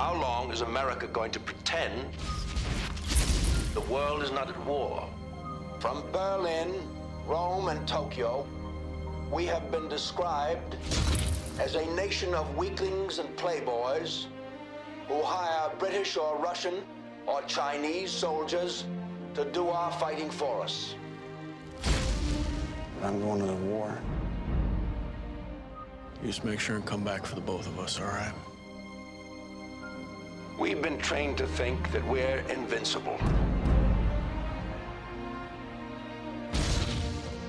How long is America going to pretend the world is not at war? From Berlin, Rome, and Tokyo, we have been described as a nation of weaklings and playboys who hire British or Russian or Chinese soldiers to do our fighting for us. I'm going to the war. You just make sure and come back for the both of us, all right? We've been trained to think that we're invincible.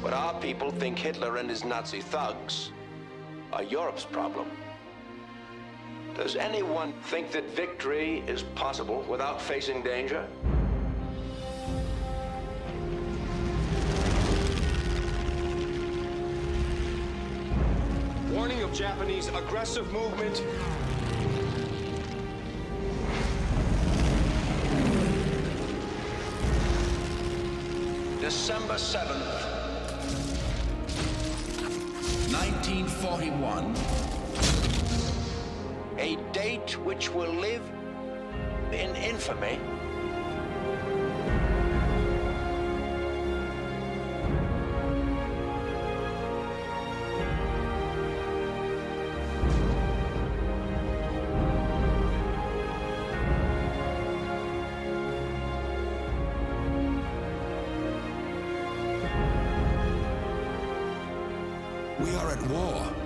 But our people think Hitler and his Nazi thugs are Europe's problem. Does anyone think that victory is possible without facing danger? Warning of Japanese aggressive movement. December 7th, 1941. a date which will live in infamy. We are at war.